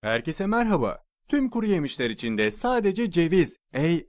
Herkese merhaba. Tüm kuru yemişler içinde sadece ceviz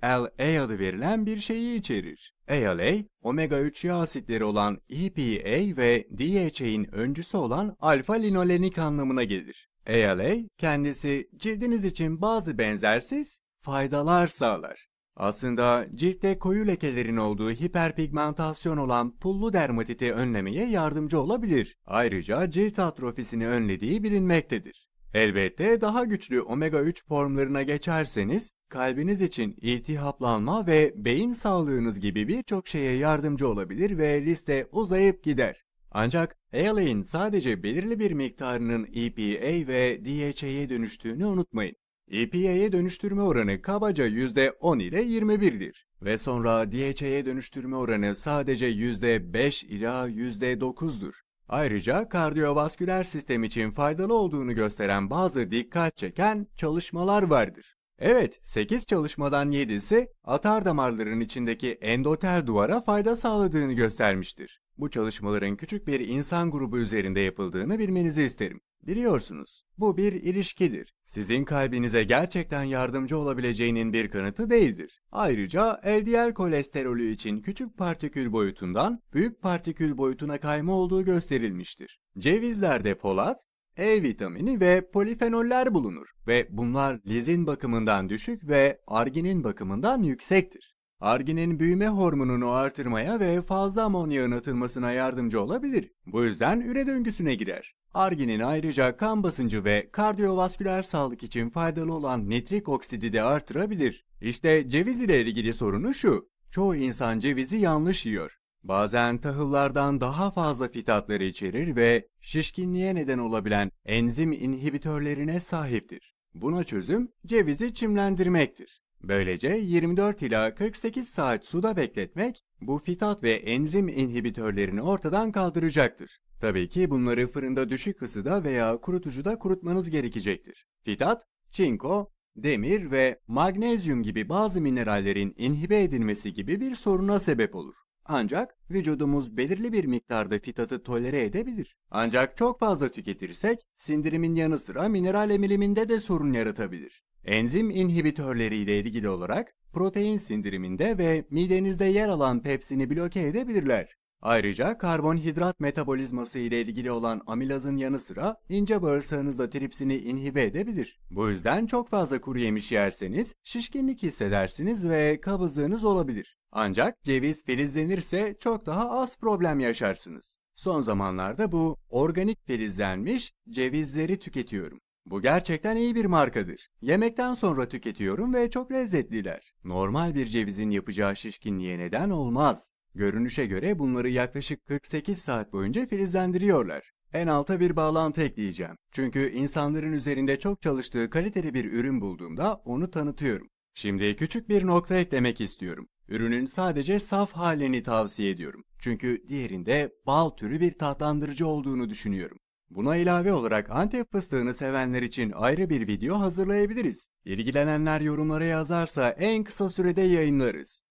ALA adı verilen bir şeyi içerir. ALA, omega 3 yağ asitleri olan EPA ve DHA'in öncüsü olan alfa linolenik anlamına gelir. ALA kendisi cildiniz için bazı benzersiz faydalar sağlar. Aslında ciltte koyu lekelerin olduğu hiperpigmentasyon olan pullu dermatiti önlemeye yardımcı olabilir. Ayrıca cilt atrofisini önlediği bilinmektedir. Elbette daha güçlü omega 3 formlarına geçerseniz kalbiniz için iltihaplanma ve beyin sağlığınız gibi birçok şeye yardımcı olabilir ve liste uzayıp gider. Ancak ALA'in sadece belirli bir miktarının EPA ve DHA'ye dönüştüğünü unutmayın. EPA'ye dönüştürme oranı kabaca %10 ile 21'dir ve sonra DHA'ye dönüştürme oranı sadece %5 ila %9'dur. Ayrıca kardiyovasküler sistem için faydalı olduğunu gösteren bazı dikkat çeken çalışmalar vardır. Evet, 8 çalışmadan 7'si atar damarların içindeki endotel duvara fayda sağladığını göstermiştir. Bu çalışmaların küçük bir insan grubu üzerinde yapıldığını bilmenizi isterim. Biliyorsunuz, bu bir ilişkidir. Sizin kalbinize gerçekten yardımcı olabileceğinin bir kanıtı değildir. Ayrıca LDL kolesterolü için küçük partikül boyutundan büyük partikül boyutuna kayma olduğu gösterilmiştir. Cevizlerde folat, E vitamini ve polifenoller bulunur ve bunlar lizin bakımından düşük ve arginin bakımından yüksektir. Arginin büyüme hormonunu artırmaya ve fazla amonyağın atılmasına yardımcı olabilir. Bu yüzden üre döngüsüne girer. Arginin ayrıca kan basıncı ve kardiyovasküler sağlık için faydalı olan nitrik oksidi de artırabilir. İşte ceviz ile ilgili sorunu şu. Çoğu insan cevizi yanlış yiyor. Bazen tahıllardan daha fazla fitatları içerir ve şişkinliğe neden olabilen enzim inhibitörlerine sahiptir. Buna çözüm cevizi çimlendirmektir. Böylece 24 ila 48 saat suda bekletmek bu fitat ve enzim inhibitörlerini ortadan kaldıracaktır. Tabii ki bunları fırında düşük ısıda veya kurutucuda kurutmanız gerekecektir. Fitat, çinko, demir ve magnezyum gibi bazı minerallerin inhibe edilmesi gibi bir soruna sebep olur. Ancak vücudumuz belirli bir miktarda fitatı tolere edebilir. Ancak çok fazla tüketirsek sindirimin yanı sıra mineral emiliminde de sorun yaratabilir. Enzim inhibitörleri ile ilgili olarak protein sindiriminde ve midenizde yer alan pepsini bloke edebilirler. Ayrıca karbonhidrat metabolizması ile ilgili olan amilazın yanı sıra ince bağırsağınızda tripsini inhibe edebilir. Bu yüzden çok fazla kuru yemiş yerseniz şişkinlik hissedersiniz ve kabızlığınız olabilir. Ancak ceviz filizlenirse çok daha az problem yaşarsınız. Son zamanlarda bu organik filizlenmiş cevizleri tüketiyorum. Bu gerçekten iyi bir markadır. Yemekten sonra tüketiyorum ve çok lezzetliler. Normal bir cevizin yapacağı şişkinliğe neden olmaz. Görünüşe göre bunları yaklaşık 48 saat boyunca filizlendiriyorlar. En alta bir bağlantı ekleyeceğim. Çünkü insanların üzerinde çok çalıştığı kaliteli bir ürün bulduğumda onu tanıtıyorum. Şimdi küçük bir nokta eklemek istiyorum. Ürünün sadece saf halini tavsiye ediyorum. Çünkü diğerinde bal türü bir tatlandırıcı olduğunu düşünüyorum. Buna ilave olarak Antep fıstığını sevenler için ayrı bir video hazırlayabiliriz. İlgilenenler yorumlara yazarsa en kısa sürede yayınlarız.